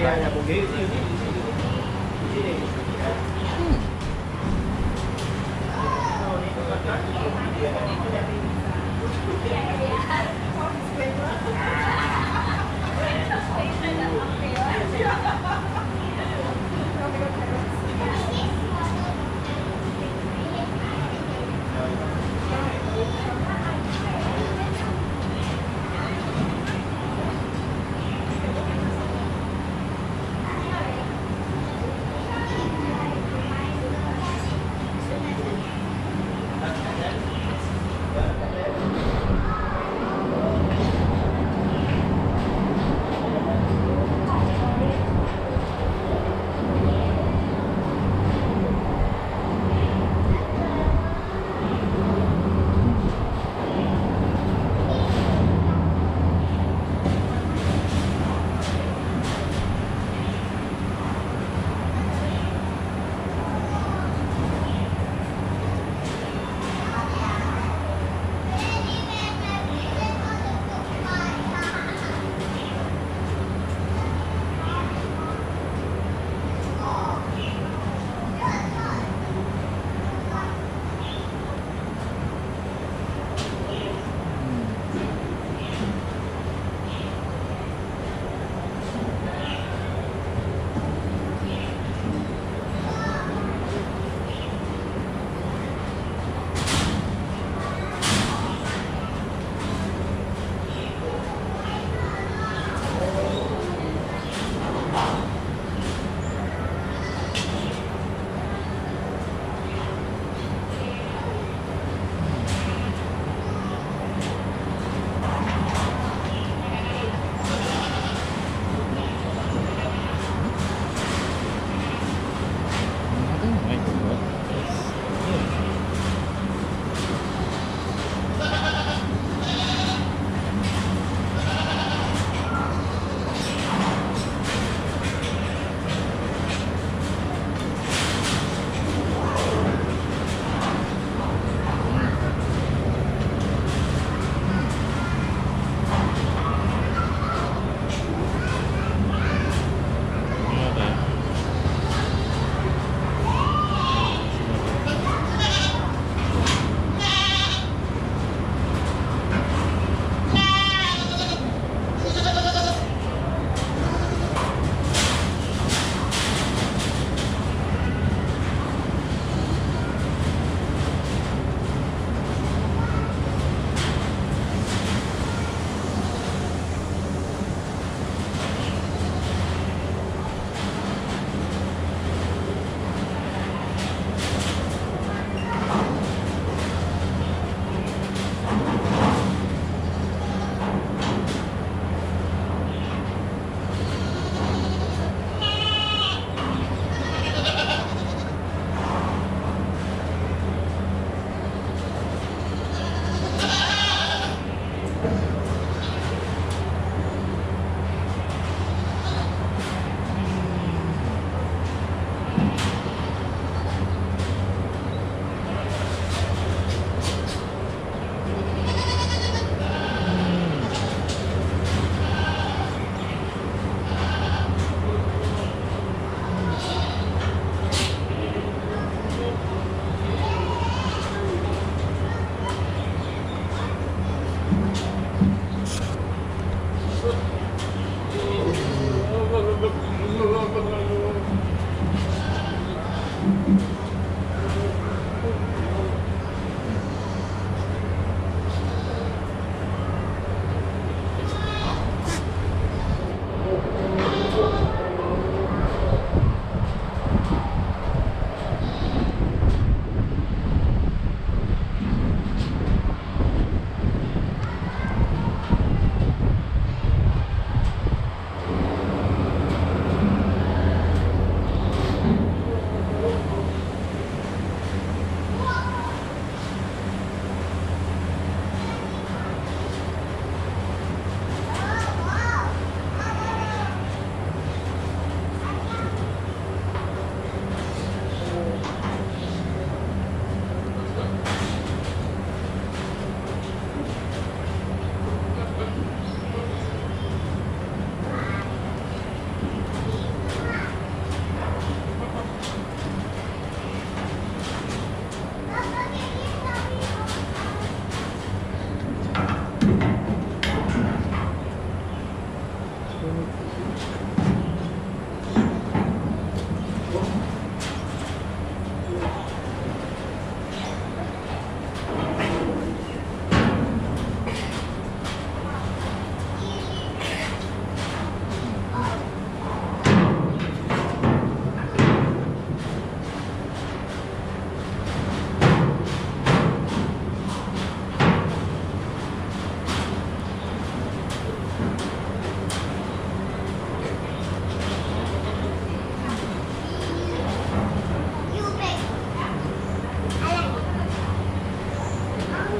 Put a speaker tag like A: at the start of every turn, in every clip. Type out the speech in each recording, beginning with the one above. A: Aí, aí, aí,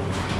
B: Thank you.